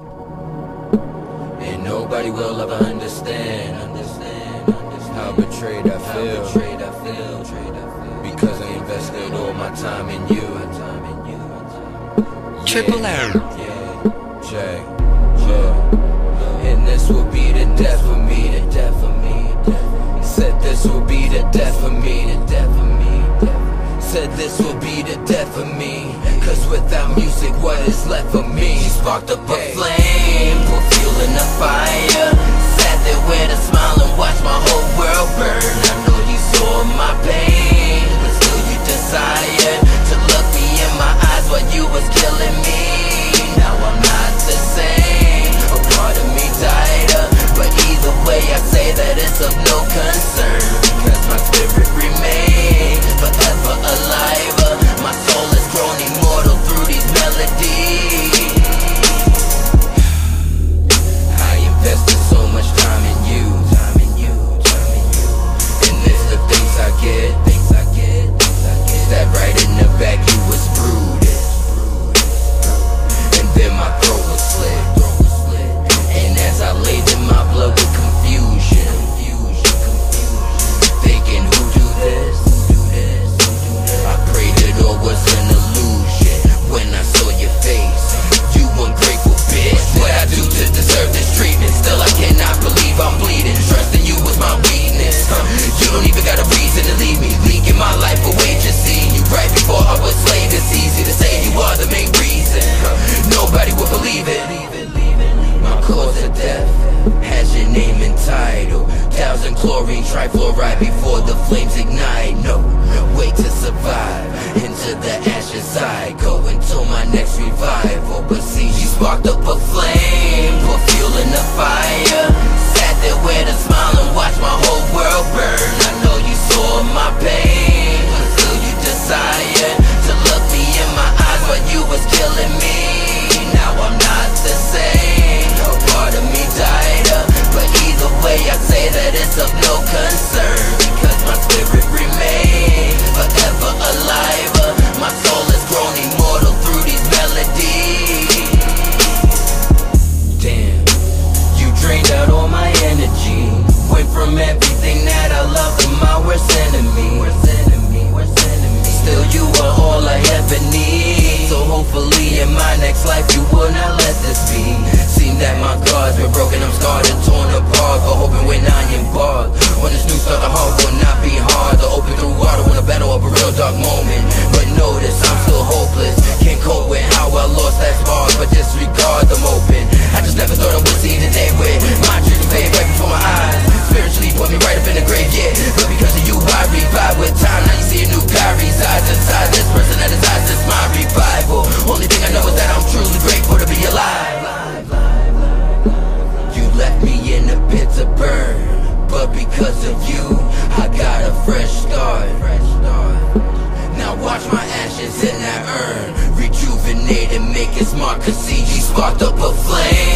And nobody will ever understand, understand, understand how betrayed I feel. How betrayed I feel, betrayed I feel. Because I invested all my time in you. Time in you. Triple M. Yeah, J. And this will be the death of me, the death me. Said this will be the death of me, the death me said this will be the death of me. Cause without music what is left for me? She sparked up a flame, we're fueling the fire. Sat there with a smile and watched my whole chlorine trifluoride before the flames ignite. No, no. scars Been broken, I'm scarred and torn apart But hoping we're not involved When this new start, the hard will not be hard. To open through water when a battle of a real Me in the pit to burn. But because of you, I got a fresh start. Now watch my ashes in that urn. Rejuvenate and make it smart Cause CG sparked up a flame.